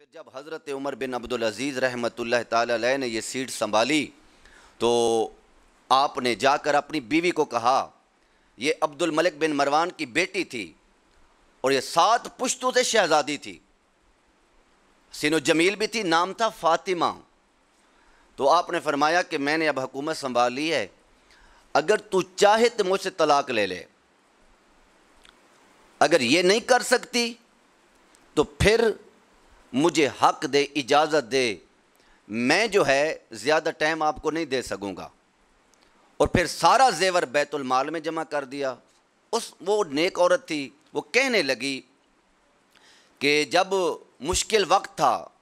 फिर जब हज़रत उमर बिन अब्दुल अज़ीज़ रहमतुल्लाह ताला ने ये सीट संभाली तो आपने जाकर अपनी बीवी को कहा, ये अब्दुल मलिक बिन मरवान की बेटी थी और ये सात पुश्तों से शहज़ादी थी। सिनो जमील भी थी, नाम था फ़ातिमा। तो आपने फरमाया कि मैंने अब हुकूमत संभाली है, अगर तू चाहे तो मुझसे तलाक ले ले। अगर ये नहीं कर सकती तो फिर मुझे हक दे, इजाज़त दे, मैं जो है ज़्यादा टाइम आपको नहीं दे सकूँगा। और फिर सारा जेवर बैतुल माल में जमा कर दिया। उस, वो नेक औरत थी, वो कहने लगी कि जब मुश्किल वक्त था,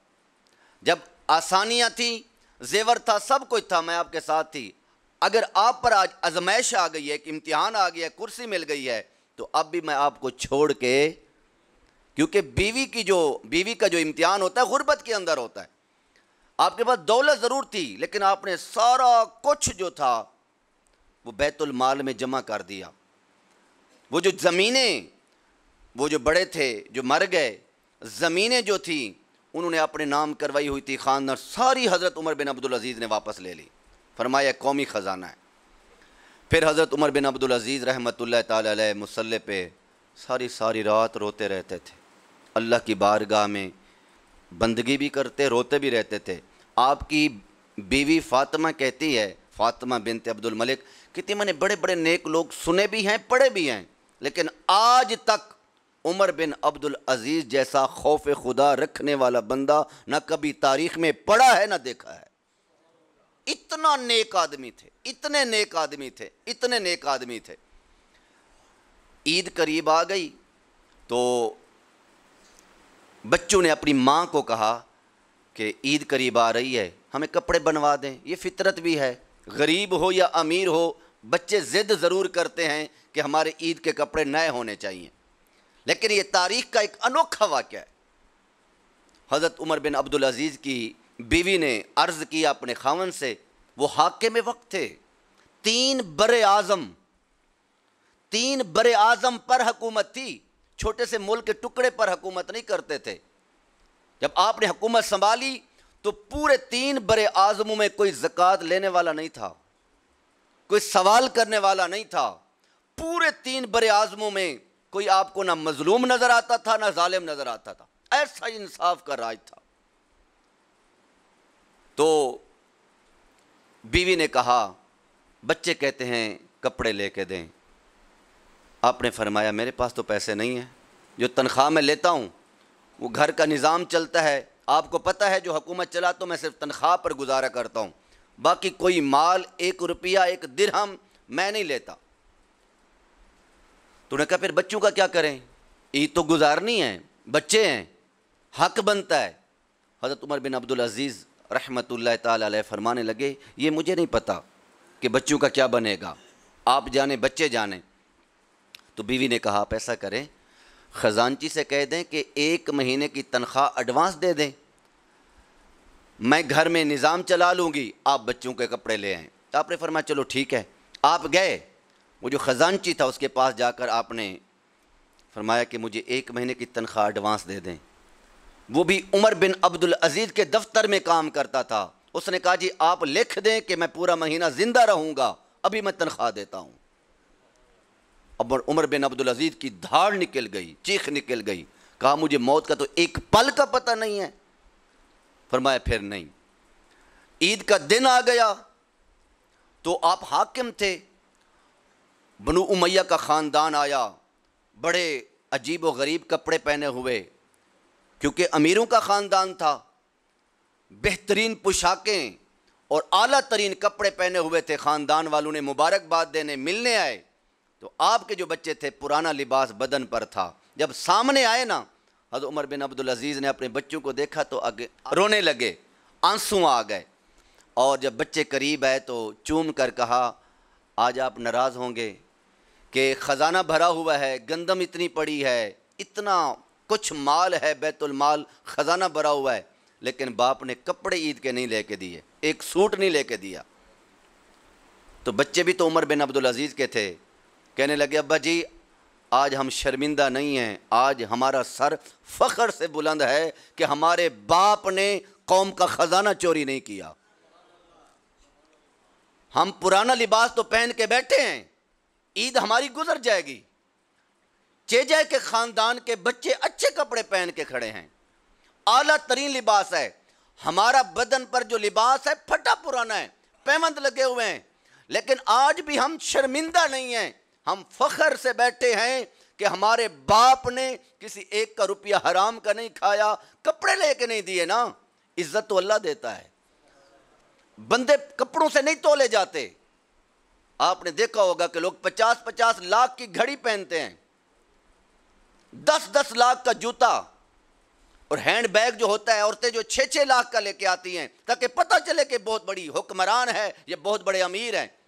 जब आसानियाँ थी, जेवर था, सब कुछ था, मैं आपके साथ थी। अगर आप पर आज आजमाइश आ गई है कि इम्तिहान आ गया कुर्सी मिल गई है तो अब भी मैं आपको छोड़ के क्योंकि बीवी की जो, बीवी का जो इम्तिहान होता है, गुर्बत के अंदर होता है। आपके पास दौलत ज़रूर थी, लेकिन आपने सारा कुछ जो था, वो बैतुल माल में जमा कर दिया। वो जो ज़मीनें, वो जो बड़े थे, जो मर गए, ज़मीनें जो थी, उन्होंने अपने नाम करवाई हुई थी खानदान, सारी हज़रत उमर बिन अब्दुल अज़ीज़ ने वापस ले ली। फरमाया, कौमी ख़जाना है। फिर हज़रत उमर बिन अब्दुल अज़ीज़ रहमत मुसल्ले पे सारी सारी रात रोते रहते थे। अल्लाह की बारगाह में बंदगी भी करते, रोते भी रहते थे। आपकी बीवी फ़ातिमा कहती है, फ़ातिमा बिनत अब्दुल मलिक, कितने मैंने बड़े बड़े नेक लोग सुने भी हैं, पढ़े भी हैं, लेकिन आज तक उमर बिन अब्दुल अज़ीज़ जैसा खौफ खुदा रखने वाला बंदा ना कभी तारीख में पढ़ा है, ना देखा है। इतना नेक आदमी थे, इतने नेक आदमी थे, इतने नेक आदमी थे। ईद करीब आ गई तो बच्चों ने अपनी माँ को कहा कि ईद करीब आ रही है, हमें कपड़े बनवा दें। ये फितरत भी है। गरीब हो या अमीर हो, बच्चे ज़िद ज़रूर करते हैं कि हमारे ईद के कपड़े नए होने चाहिए। लेकिन ये तारीख का एक अनोखा वाक़ है। हज़रत उमर बिन अब्दुल अज़ीज़ की बीवी ने अर्ज़ किया अपने खावन से, वो हाके में वक्त थे। तीन बर आज़म, तीन बर आज़म पर हुकूमत थी। छोटे से मुल्क के टुकड़े पर हुकूमत नहीं करते थे। जब आपने हुकूमत संभाली तो पूरे तीन बड़े आज़मों में कोई ज़क़़त लेने वाला नहीं था, कोई सवाल करने वाला नहीं था। पूरे तीन बड़े आज़मों में कोई आपको ना मजलूम नज़र आता था, ना जालिम नज़र आता था। ऐसा इंसाफ का राज था। तो बीवी ने कहा, बच्चे कहते हैं, कपड़े लेके दें। आपने फरमाया, मेरे पास तो पैसे नहीं हैं। जो तनख्वाह मैं लेता हूँ, वो घर का निज़ाम चलता है। आपको पता है, जो हुकूमत चला तो मैं सिर्फ़ तनख्वाह पर गुजारा करता हूँ। बाकी कोई माल, एक रुपया, एक दिरहम मैं नहीं लेता। तूने कहा, फिर बच्चों का क्या करें? ईद तो गुजारनी है, बच्चे हैं, हक बनता है। हज़रत उमर बिन अब्दुल अज़ीज़ रहमत ताला फरमाने लगे, ये मुझे नहीं पता कि बच्चों का क्या बनेगा। आप जाने, बच्चे जाने। तो बीवी ने कहा, आप ऐसा करें ख़जानची से कह दें कि एक महीने की तनख्वाह एडवांस दे दें। मैं घर में निज़ाम चला लूँगी, आप बच्चों के कपड़े ले आएँ। तो आपने फरमाया, चलो ठीक है। आप गए, वो जो ख़जानची था उसके पास जाकर आपने फरमाया कि मुझे एक महीने की तनख्वाह एडवांस दे दें। वो भी उमर बिन अब्दुल अज़ीज़ के दफ्तर में काम करता था। उसने कहा, जी, आप लिख दें कि मैं पूरा महीना ज़िंदा रहूँगा, अभी मैं तनख्वाह देता हूँ। अब उमर बिन अब्दुल अज़ीज़ की धाड़ निकल गई, चीख निकल गई। कहा, मुझे मौत का तो एक पल का पता नहीं है। फरमाया, फिर नहीं। ईद का दिन आ गया तो आप हाकिम थे। बनु उमैया का ख़ानदान आया, बड़े अजीब व गरीब कपड़े पहने हुए, क्योंकि अमीरों का ख़ानदान था। बेहतरीन पोशाकें और आला तरीन कपड़े पहने हुए थे। ख़ानदान वालों ने मुबारकबाद देने, मिलने आए। तो आपके जो बच्चे थे, पुराना लिबास बदन पर था। जब सामने आए ना, हज़रत उमर बिन अब्दुल अज़ीज़ ने अपने बच्चों को देखा तो आगे रोने लगे आँसू आ गए। और जब बच्चे करीब आए तो चूम कर कहा, आज आप नाराज़ होंगे कि ख़जाना भरा हुआ है, गंदम इतनी पड़ी है, इतना कुछ माल है बैतुलमाल ख़जाना भरा हुआ है, लेकिन बाप ने कपड़े ईद के नहीं लेके दिए, एक सूट नहीं लेके दिया। तो बच्चे भी तो उमर बिन अब्दुल अज़ीज़ के थे कहने लगे, अब्बा जी, आज हम शर्मिंदा नहीं हैं। आज हमारा सर फख्र से बुलंद है कि हमारे बाप ने कौम का ख़जाना चोरी नहीं किया। हम पुराना लिबास तो पहन के बैठे हैं। ईद हमारी गुजर जाएगी। चेजा के ख़ानदान के बच्चे अच्छे कपड़े पहन के खड़े हैं। आला तरीन लिबास है। हमारा बदन पर जो लिबास है, फटा पुराना है पैमंद लगे हुए हैं। लेकिन आज भी हम शर्मिंदा नहीं हैं। हम फख्र से बैठे हैं कि हमारे बाप ने किसी एक का रुपया हराम का नहीं खाया, कपड़े लेके नहीं दिए ना, इज़्ज़त तो अल्लाह देता है। बंदे कपड़ों से नहीं तोले जाते। आपने देखा होगा कि लोग पचास पचास लाख की घड़ी पहनते हैं। दस दस लाख का जूता और हैंड बैग जो होता है, औरतें जो छः छः लाख का लेके आती हैं, ताकि पता चले कि बहुत बड़ी हुक्मरान है, ये बहुत बड़े अमीर हैं।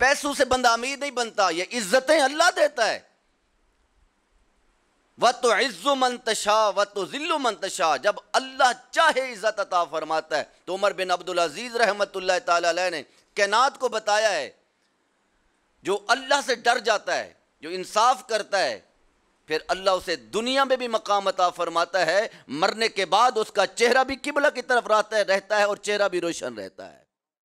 पैसों से बंदा अमीर नहीं बनता, ये इज्जतें अल्लाह देता है। व तो इज्जु मंतशा व तो जिल्लु मंतशा जब अल्लाह चाहे इज़्ज़त अता फरमाता है तो उमर बिन अब्दुल अज़ीज़ रहमत ने कैनात को बताया है, जो अल्लाह से डर जाता है, जो इंसाफ करता है, फिर अल्लाह उसे दुनिया में भी मकाम अता फरमाता है, मरने के बाद उसका चेहरा भी किबला की तरफ़ रहता है रहता है और चेहरा भी रोशन रहता है।